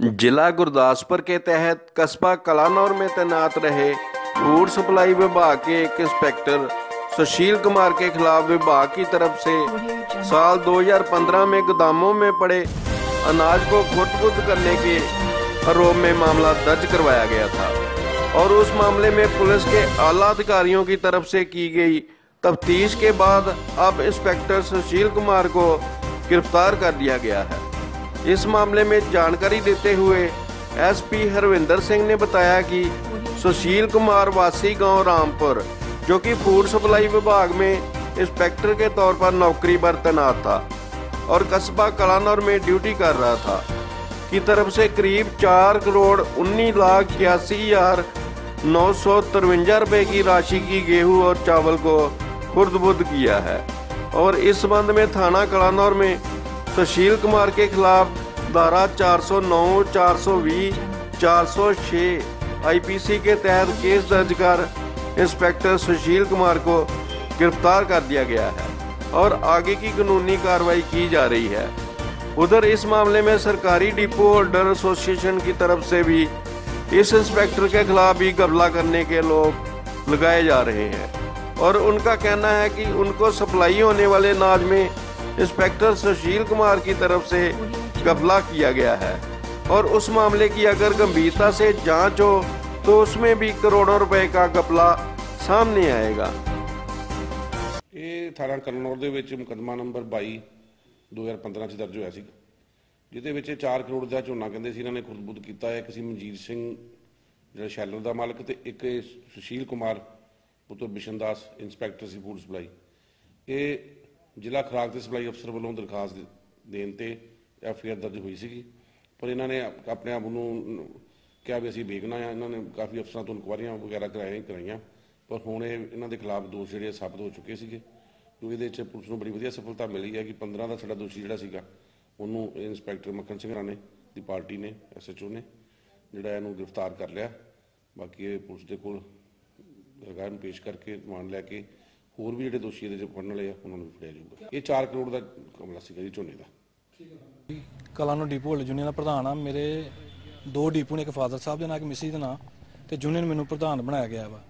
जिला गुरदासपुर के तहत कस्बा कलानौर में तैनात रहे फ़ूड सप्लाई विभाग के एक इंस्पेक्टर सुशील कुमार के खिलाफ विभाग की तरफ़ से साल 2015 में गोदामों में पड़े अनाज को खुद करने के आरोप में मामला दर्ज करवाया गया था और उस मामले में पुलिस के आला अधिकारियों की तरफ़ से की गई तफ्तीश के बाद अब इंस्पेक्टर सुशील कुमार को गिरफ़्तार कर दिया गया है। इस मामले में जानकारी देते हुए एसपी हरविंदर सिंह ने बताया कि सुशील कुमार वासी गाँव रामपुर, जो कि फ़ूड सप्लाई विभाग में इंस्पेक्टर के तौर पर नौकरी पर तैनात था और कस्बा कलानौर में ड्यूटी कर रहा था, की तरफ़ से करीब चार करोड़ उन्नीस लाख इक्यासी हज़ार नौ सौ तिरवंजा रुपये की राशि की गेहूँ और चावल को खुर्द किया है और इस संबंध में थाना कलानौर में सुशील कुमार के खिलाफ धारा 409, 420, 406 आईपीसी के तहत केस दर्ज कर इंस्पेक्टर सुशील कुमार को गिरफ़्तार कर दिया गया है और आगे की कानूनी कार्रवाई की जा रही है। उधर इस मामले में सरकारी डिपो होल्डर एसोसिएशन की तरफ़ से भी इस इंस्पेक्टर के खिलाफ भी गबला करने के लोग लगाए जा रहे हैं और उनका कहना है कि उनको सप्लाई होने वाले अनाज में इंस्पेक्टर सुशील कुमार की तरफ से गफला किया गया है और उस मामले की अगर गंभीरता से जांच हो तो उसमें भी करोड़ों रुपए का गफला ਸਾਹਮਣੇ ਆਏਗਾ ਇਹ ਥਾਣਾ ਕਰਨੌਰ ਦੇ ਵਿੱਚ ਮੁਕੱਦਮਾ ਨੰਬਰ 22 2015 ਚ ਦਰਜ ਹੋਇਆ ਸੀ ਜਿਹਦੇ ਵਿੱਚ 4 ਕਰੋੜ ਦਾ ਝੋਨਾ ਕਹਿੰਦੇ ਸੀ ਇਹਨਾਂ ਨੇ ਖੁਰਦਬੁੱਦ ਕੀਤਾ ਹੈ ਇੱਕ ਸੀ ਮਨਜੀਤ ਸਿੰਘ ਜਿਹੜਾ ਸ਼ੈਲਰ ਦਾ ਮਾਲਕ ਤੇ ਇੱਕ ਇਹ ਸੁਸ਼ੀਲ ਕੁਮਾਰ ਪੁੱਤਰ ਬਿਸ਼ਨਦਾਸ ਇੰਸਪੈਕਟਰ ਸੀ ਫੂਡ ਸਪਲਾਈ ਇਹ ਜ਼ਿਲ੍ਹਾ ਖੁਰਾਕ ਤੇ ਸਪਲਾਈ ਅਫਸਰ ਵੱਲੋਂ ਦਰਖਾਸਤ ਦੇਣ ਤੇ ਐਫਆਈਆਰ ਦਰਜ ਹੋਈ ਸੀਗੀ। ਪਰ ਇਹਨਾਂ ਨੇ ਆਪਣੇ ਆਪ ਨੂੰ ਕਿਹਾ ਵੀ ਅਸੀਂ ਵੇਖਣਾ ਆ ਇਹਨਾਂ ਨੇ ਕਾਫੀ ਅਫਸਰਾਂ ਤੋਂ ਇਨਕੁਆਰੀਆਂ ਵਗੈਰਾ ਕਰਾਈਆਂ ਕਰਾਈਆਂ। ਪਰ ਹੁਣ ਇਹ ਇਹਨਾਂ ਦੇ ਖਿਲਾਫ ਦੋਸ਼ ਜਿਹੜੇ ਸਾਬਤ ਹੋ ਚੁੱਕੇ ਸੀਗੇ। ਕਿਉਂਕਿ ਇਹਦੇ ਵਿੱਚ ਪੁਲਿਸ ਨੂੰ ਬੜੀ ਵਧੀਆ ਸਫਲਤਾ ਮਿਲੀ ਹੈ ਕਿ 15 ਦਾ ਸਾਡਾ ਦੋਸ਼ੀ ਜਿਹੜਾ ਸੀਗਾ, ਉਹਨੂੰ ਇੰਸਪੈਕਟਰ ਮੱਖਣ ਸਿੰਘ ਰਾਣੇ ਦੀ ਪਾਰਟੀ ਨੇ ਐਸਐਚਓ ਨੇ, ਜਿਹੜਾ ਇਹਨੂੰ ਗ੍ਰਿਫਤਾਰ ਕਰ ਲਿਆ। ਬਾਕੀ ਇਹ ਪੁਲਿਸ ਦੇ ਕੋਲ ਰਗਾਨ ਪੇਸ਼ ਕਰਕੇ ਰਿਮਾਂਡ ਲੈ ਕੇ ਹੋਰ ਵੀ ਜਿਹੜੇ ਦੋਸ਼ੀ ਇਹਦੇ ਚ ਫੜਨ ਵਾਲੇ ਆ, ਉਹਨਾਂ ਨੂੰ ਵੀ ਫੜਿਆ ਜਾਊਗਾ। ਇਹ 4 ਕਰੋੜ ਦਾ ਕਮਲਾ ਸੀਗਾ ਜੀ, ਝੋਨੇ ਦਾ। ਕਲਾ ਨੂੰ ਡਿਪੂ ਹੋਲਡ ਯੂਨੀਅਨ ਦਾ ਪ੍ਰਧਾਨ ਆ। ਮੇਰੇ ਦੋ ਡਿਪੂ ਨੇ, ਇੱਕ ਫਾਦਰ ਸਾਹਿਬ ਦੇ ਨਾਂ, ਇੱਕ ਮਿਸੀ ਦੇ ਨਾਂ, ਤੇ ਯੂਨੀਅਨ ਮੈਨੂੰ ਪ੍ਰਧਾਨ ਬਣਾਇਆ ਗਿਆ ਵਾ।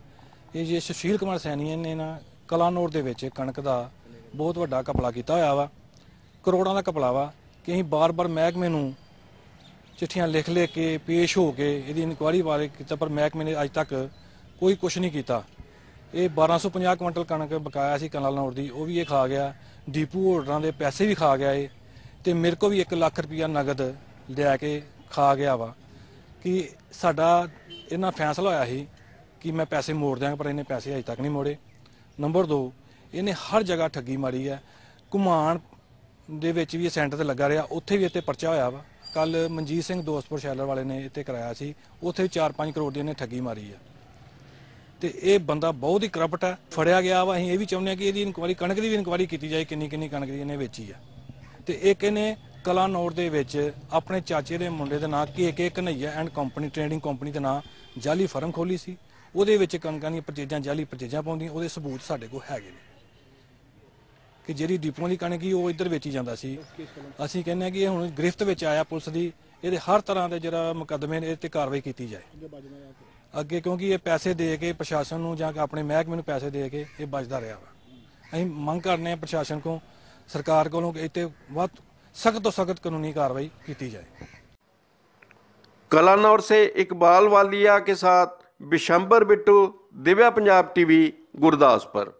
ਇਹ ਜੇ ਸੁਸ਼ੀਲ ਕੁਮਾਰ ਸੈਣੀ ਨੇ ਨਾ ਕਲਾਨੌਰ ਦੇ ਵਿੱਚ ਕਣਕ ਦਾ ਬਹੁਤ ਵੱਡਾ ਕਪਲਾ ਕੀਤਾ ਹੋਇਆ ਵਾ। ਕਰੋੜਾਂ ਦਾ ਕਪਲਾ ਵਾ ਕਿ ਅਸੀਂ ਬਾਰ-ਬਾਰ ਮਹਿਕਮੇ ਨੂੰ ਚਿੱਠੀਆਂ ਲਿਖ ਲੈ ਕੇ, ਪੇਸ਼ ਹੋ ਕੇ ਇਹਦੀ ਇਨਕੁਆਰੀ ਬਾਰੇ ਕੀਤਾ, ਪਰ ਮਹਿਕਮੇ ਨੇ ਅਜੇ ਤੱਕ ਕੋਈ ਕੁਝ ਨਹੀਂ ਕੀਤਾ। ਇਹ 1250 ਕੁਇੰਟਲ ਕਣਕ ਬਕਾਇਆ ਸੀ ਕਲਾਨੌਰ ਦੀ, ਉਹ ਵੀ ਇਹ ਖਾ ਗਿਆ। ਡੀਪੂ ਹੋਲਡਰਾਂ ਦੇ ਪੈਸੇ ਵੀ ਖਾ ਗਿਆ ਇਹ। ਤੇ ਮੇਰੇ ਕੋ ਵੀ 1 ਲੱਖ ਰੁਪਇਆ ਨਗਦ ਲਿਆ ਕੇ ਖਾ ਗਿਆ ਵਾ। ਕਿ ਸਾਡਾ ਇਹਨਾਂ ਫੈਸਲਾ ਹੋਇਆ ਸੀ ਕਿ ਮੈਂ ਪੈਸੇ ਮੋੜ ਦਿਆਂਗਾ ਪਰ ਇਹਨੇ ਪੈਸੇ ਅਜੇ ਤੱਕ ਨਹੀਂ ਮੋੜੇ। ਨੰਬਰ 2 ਇਹਨੇ ਹਰ ਜਗ੍ਹਾ ਠੱਗੀ ਮਾਰੀ ਹੈ। ਕੁਮਾਨ ਦੇ ਵਿੱਚ ਵੀ ਇਹ ਸੈਂਟਰ ਤੇ ਲੱਗਾ ਰਿਹਾ, ਉੱਥੇ ਵੀ ਇੱਥੇ ਪਰਚਾ ਹੋਇਆ ਵਾ। ਕੱਲ ਮਨਜੀਤ ਸਿੰਘ ਦੋਸਤਪੁਰ ਸ਼ੈਲਰ ਵਾਲੇ ਨੇ ਇੱਥੇ ਕਰਾਇਆ ਸੀ। ਉੱਥੇ ਵੀ 4-5 ਕਰੋੜ ਦੀ ਇਹਨੇ ਠੱਗੀ ਮਾਰੀ ਹੈ ਤੇ ਇਹ ਬੰਦਾ ਬਹੁਤ ਹੀ ਕਰਪਟ ਹੈ। ਫੜਿਆ ਗਿਆ ਵਾ, ਅਸੀਂ ਇਹ ਵੀ ਚਾਹੁੰਦੇ ਆ ਕਿ ਇਹਦੀ ਇਨਕੁਆਰੀ, ਕਣਕ ਦੀ ਵੀ ਇਨਕੁਆਰੀ ਕੀਤੀ ਜਾਏ, ਕਿੰਨੀ ਕਿੰਨੀ ਕਣਕ ਦੀ ਇਹਨੇ ਵੇਚੀ ਆ। ਤੇ ਇੱਕ ਇਹਨੇ ਕਲਾ ਨੋਟ ਦੇ ਵਿੱਚ ਆਪਣੇ ਚਾਚੇ ਦੇ ਮੁੰਡੇ ਦੇ ਨਾਂ, K K Kanaiya and company, trading company ਦੇ ਨਾਂ ਜਾਲੀ ਫਰਮ ਖੋਲੀ ਸੀ। ਉਹਦੇ ਵਿੱਚ ਕਣਕਾਂ ਦੀਆਂ ਪਰਚੇਜਾਂ, ਜਾਲੀ ਪਰਚੇਜਾਂ ਪਾਉਂਦੀਆਂ ਉਹਦੇ ਸਬੂਤ ਸਾਡੇ ਕੋਲ ਹੈਗੇ ਨੇ। ਕਿ ਜਿਹੜੀ ਡਿਪੂਆਂ ਦੀ ਕਣਕ ਹੀ ਉਹ ਇੱਧਰ ਵੇਚੀ ਜਾਂਦਾ ਸੀ। ਅਸੀਂ ਕਹਿੰਦੇ ਆ ਕਿ ਇਹ ਹੁਣ ਗ੍ਰਿਫਤ ਵਿੱਚ ਆਇਆ ਪੁਲਿਸ ਦੀ, ਇਹਦੇ ਹਰ ਤਰ੍ਹਾਂ ਦੇ ਜਿਹੜਾ ਮੁਕੱਦਮੇ ਨੇ ਇਹ ਤੇ ਕਾਰਵਾਈ ਕੀਤੀ ਜਾਏ। ਅੱਗੇ ਕਿਉਂਕਿ ਇਹ ਪੈਸੇ ਦੇ ਕੇ ਪ੍ਰਸ਼ਾਸਨ ਨੂੰ ਜਾਂ ਆਪਣੇ ਮਹਿਕਮੇ ਨੂੰ ਪੈਸੇ ਦੇ ਕੇ ਇਹ ਬਚਦਾ ਰਿਹਾ ਵਾ। ਅਸੀਂ ਮੰਗ ਕਰਨੇ ਆ ਪ੍ਰਸ਼ਾਸਨ ਕੋਲ, ਸਰਕਾਰ ਕੋਲੋਂ ਕਿ ਇੱਥੇ ਵੱਧ ਸਖਤ ਤੋਂ ਸਖਤ ਕਾਨੂੰਨੀ ਕਾਰਵਾਈ ਕੀਤੀ ਜਾਏ। ਕਲਾਨੌਰ ਸੇ ਇਕਬਾਲ ਵਾਲੀਆ ਕੇ ਸਾਥ ਵਿਸ਼ੰਬਰ ਬਿੱਟੂ, ਦਿਵਿਆ ਪੰਜਾਬ ਟੀਵੀ, ਗੁਰਦਾਸਪੁਰ।